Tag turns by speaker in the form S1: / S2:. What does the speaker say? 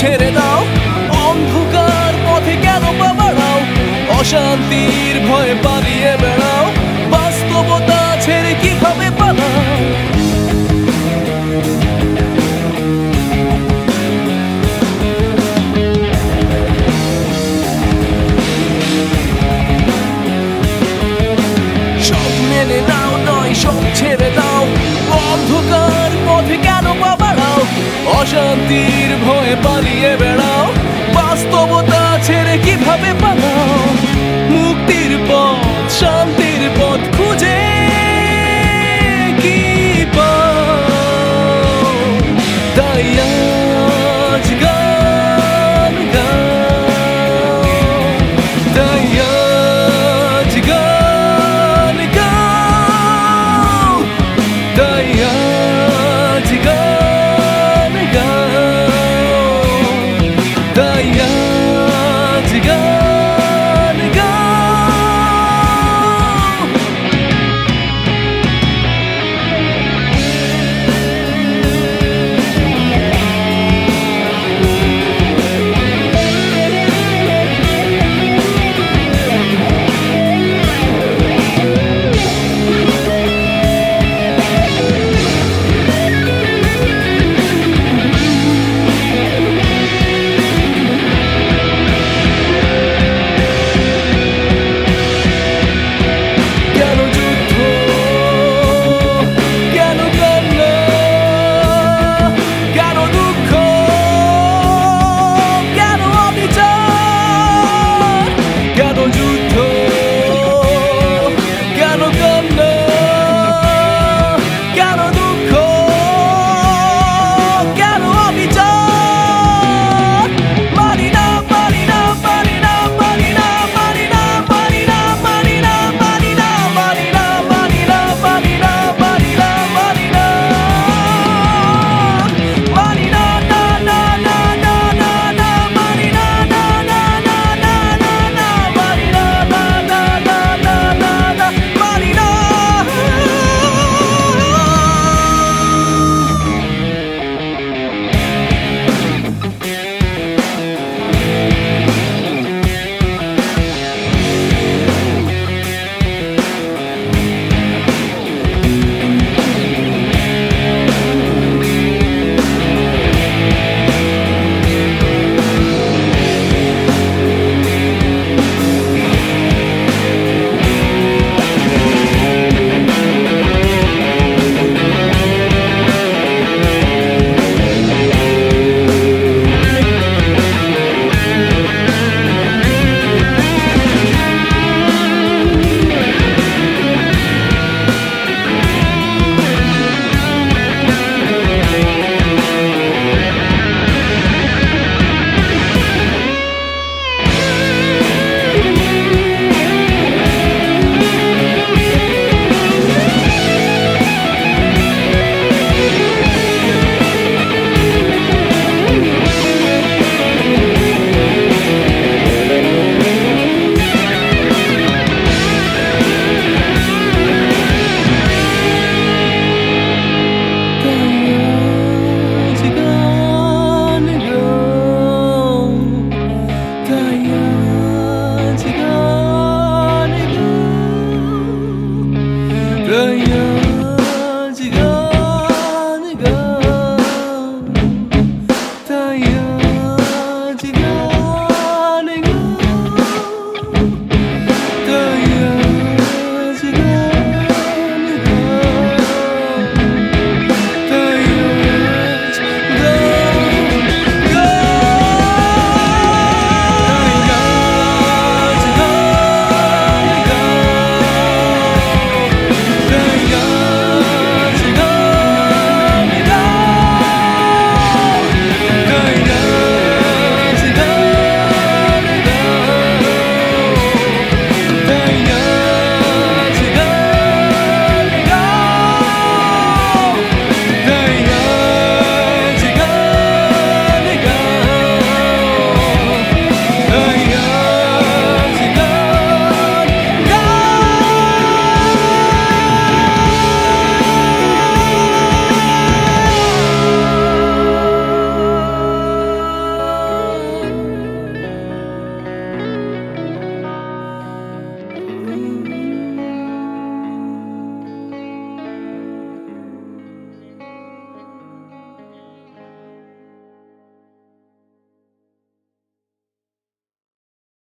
S1: ছেড়ে দাও। অন্ধকার পথে কেন পা বাড়াও? অশান্তির ভয়ে পালিয়ে বেড়াও। বাস্তবতা ছেড়ে কীভাবে পালাও? সব মেনে নাও, নয়, সব ছেড়ে দাও। অন্ধকার পথে কেন পা বাড়াও? অশান্তির